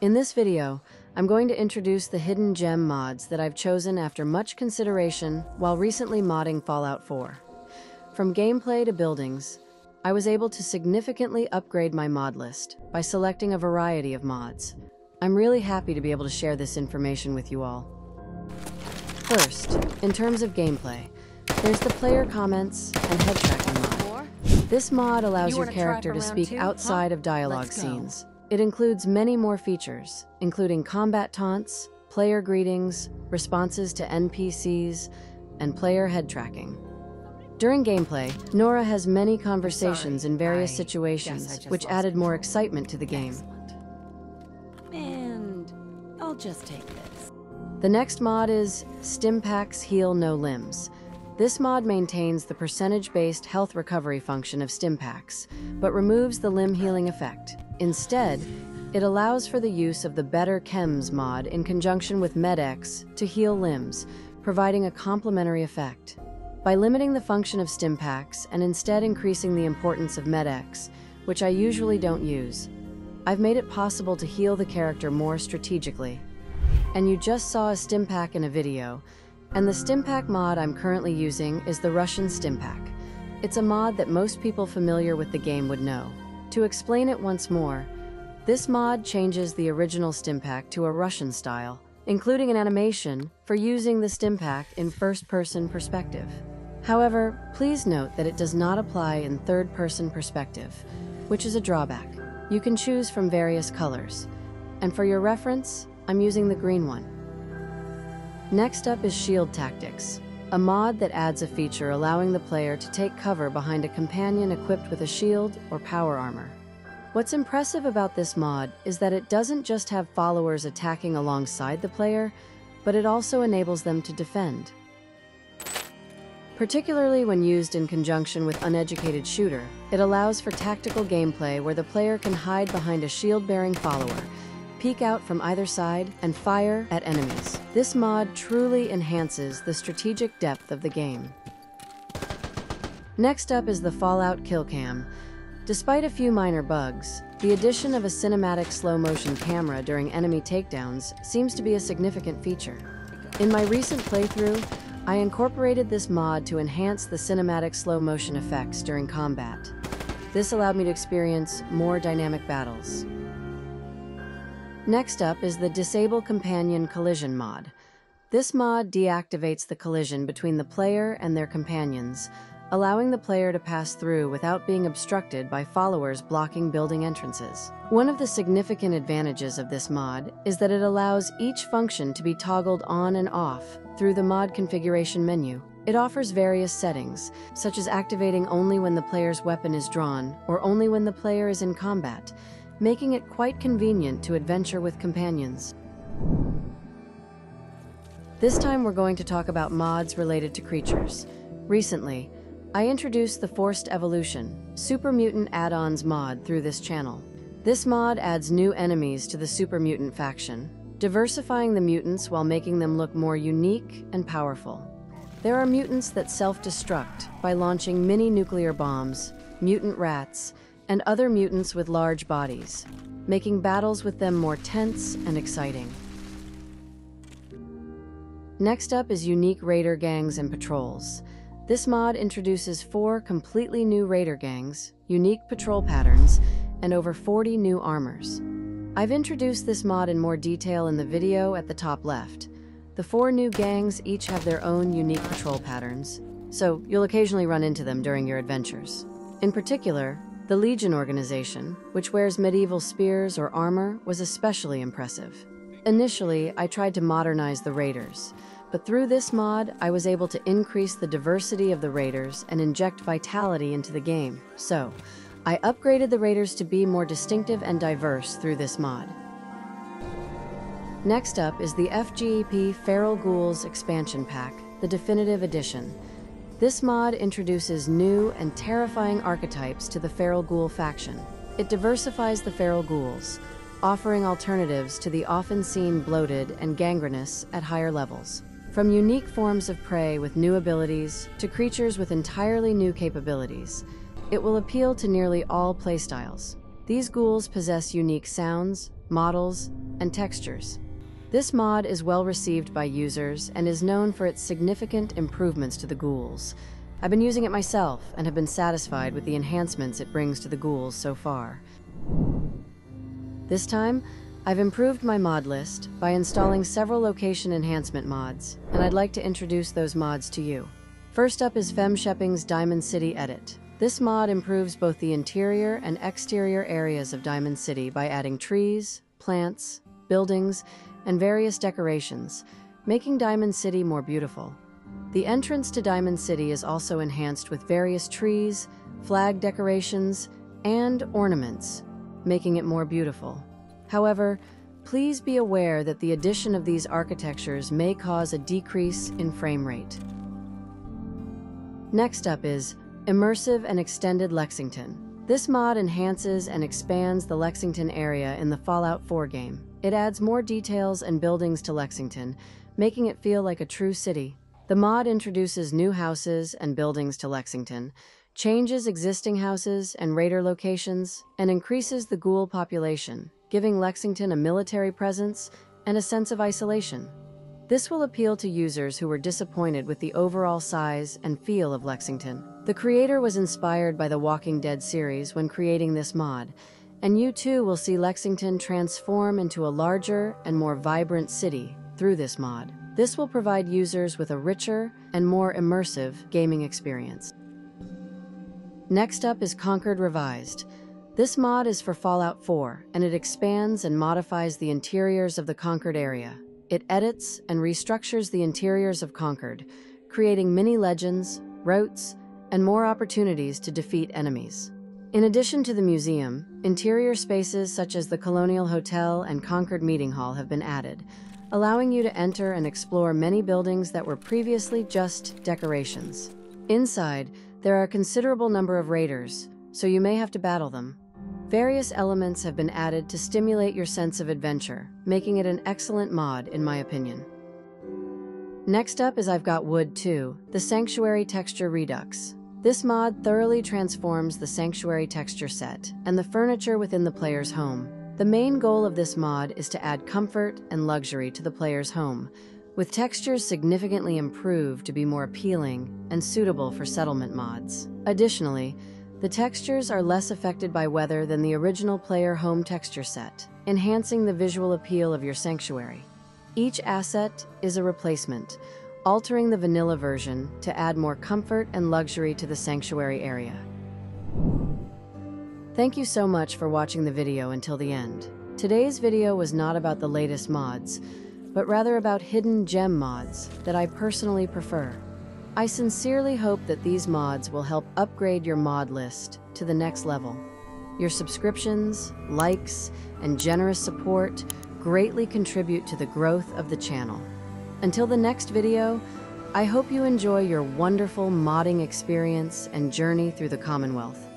In this video, I'm going to introduce the hidden gem mods that I've chosen after much consideration while recently modding Fallout 4. From gameplay to buildings, I was able to significantly upgrade my mod list by selecting a variety of mods. I'm really happy to be able to share this information with you all. First, in terms of gameplay, there's the player comments and head tracking mod. This mod allows You your character to speak two, huh? outside of dialogue scenes. It includes many more features, including combat taunts, player greetings, responses to NPCs, and player head tracking. During gameplay, Nora has many conversations Sorry, in various I situations, guess I just which added more excitement to the game. Excellent. And I'll just take this. The next mod is Stimpaks Heal No Limbs. This mod maintains the percentage-based health recovery function of Stimpaks, but removes the limb healing effect. Instead, it allows for the use of the Better Chems mod in conjunction with MedX to heal limbs, providing a complementary effect. By limiting the function of Stimpaks and instead increasing the importance of MedX, which I usually don't use, I've made it possible to heal the character more strategically. And you just saw a Stimpak in a video, and the Stimpak mod I'm currently using is the Russian Stimpak. It's a mod that most people familiar with the game would know. To explain it once more, this mod changes the original Stimpak to a Russian style, including an animation for using the Stimpak in first-person perspective. However, please note that it does not apply in third-person perspective, which is a drawback. You can choose from various colors, and for your reference, I'm using the green one. Next up is Shield Tactics, a mod that adds a feature allowing the player to take cover behind a companion equipped with a shield or power armor. What's impressive about this mod is that it doesn't just have followers attacking alongside the player, but it also enables them to defend. Particularly when used in conjunction with Uneducated Shooter, it allows for tactical gameplay where the player can hide behind a shield-bearing follower, peek out from either side, and fire at enemies. This mod truly enhances the strategic depth of the game. Next up is the Fallout Kill Cam. Despite a few minor bugs, the addition of a cinematic slow-motion camera during enemy takedowns seems to be a significant feature. In my recent playthrough, I incorporated this mod to enhance the cinematic slow-motion effects during combat. This allowed me to experience more dynamic battles. Next up is the Disable Companion Collision mod. This mod deactivates the collision between the player and their companions, allowing the player to pass through without being obstructed by followers blocking building entrances. One of the significant advantages of this mod is that it allows each function to be toggled on and off through the mod configuration menu. It offers various settings, such as activating only when the player's weapon is drawn or only when the player is in combat, making it quite convenient to adventure with companions. This time we're going to talk about mods related to creatures. Recently, I introduced the Forced Evolution, Super Mutant Add-ons mod through this channel. This mod adds new enemies to the Super Mutant faction, diversifying the mutants while making them look more unique and powerful. There are mutants that self-destruct by launching mini nuclear bombs, mutant rats, and other mutants with large bodies, making battles with them more tense and exciting. Next up is unique raider gangs and patrols. This mod introduces four completely new raider gangs, unique patrol patterns, and over 40 new armors. I've introduced this mod in more detail in the video at the top left. The four new gangs each have their own unique patrol patterns, so you'll occasionally run into them during your adventures. In particular, the Legion organization, which wears medieval spears or armor, was especially impressive. Initially, I tried to modernize the raiders, but through this mod, I was able to increase the diversity of the raiders and inject vitality into the game. So, I upgraded the raiders to be more distinctive and diverse through this mod. Next up is the FGEP Feral Ghouls expansion pack, the definitive edition. This mod introduces new and terrifying archetypes to the Feral Ghoul faction. It diversifies the Feral Ghouls, offering alternatives to the often seen bloated and gangrenous at higher levels. From unique forms of prey with new abilities to creatures with entirely new capabilities, it will appeal to nearly all playstyles. These ghouls possess unique sounds, models, and textures. This mod is well received by users and is known for its significant improvements to the ghouls. I've been using it myself and have been satisfied with the enhancements it brings to the ghouls so far. This time, I've improved my mod list by installing several location enhancement mods, and I'd like to introduce those mods to you. First up is Femshepping's Diamond City Edit. This mod improves both the interior and exterior areas of Diamond City by adding trees, plants, buildings, and various decorations, making Diamond City more beautiful. The entrance to Diamond City is also enhanced with various trees, flag decorations, and ornaments, making it more beautiful. However, please be aware that the addition of these architectures may cause a decrease in frame rate. Next up is Immersive and Extended Lexington. This mod enhances and expands the Lexington area in the Fallout 4 game. It adds more details and buildings to Lexington, making it feel like a true city. The mod introduces new houses and buildings to Lexington, changes existing houses and raider locations, and increases the ghoul population, giving Lexington a military presence and a sense of isolation. This will appeal to users who were disappointed with the overall size and feel of Lexington. The creator was inspired by the Walking Dead series when creating this mod, and you too will see Lexington transform into a larger and more vibrant city through this mod. This will provide users with a richer and more immersive gaming experience. Next up is Concord Revised. This mod is for Fallout 4, and it expands and modifies the interiors of the Concord area. It edits and restructures the interiors of Concord, creating mini legends, routes, and more opportunities to defeat enemies. In addition to the museum, interior spaces such as the Colonial Hotel and Concord Meeting Hall have been added, allowing you to enter and explore many buildings that were previously just decorations. Inside, there are a considerable number of raiders, so you may have to battle them. Various elements have been added to stimulate your sense of adventure, making it an excellent mod, in my opinion. Next up is I've Got Wood Too, the Sanctuary Texture Redux. This mod thoroughly transforms the Sanctuary texture set and the furniture within the player's home. The main goal of this mod is to add comfort and luxury to the player's home, with textures significantly improved to be more appealing and suitable for settlement mods. Additionally, the textures are less affected by weather than the original player home texture set, enhancing the visual appeal of your sanctuary. Each asset is a replacement, altering the vanilla version to add more comfort and luxury to the sanctuary area. Thank you so much for watching the video until the end. Today's video was not about the latest mods, but rather about hidden gem mods that I personally prefer. I sincerely hope that these mods will help upgrade your mod list to the next level. Your subscriptions, likes, and generous support greatly contribute to the growth of the channel. Until the next video, I hope you enjoy your wonderful modding experience and journey through the Commonwealth.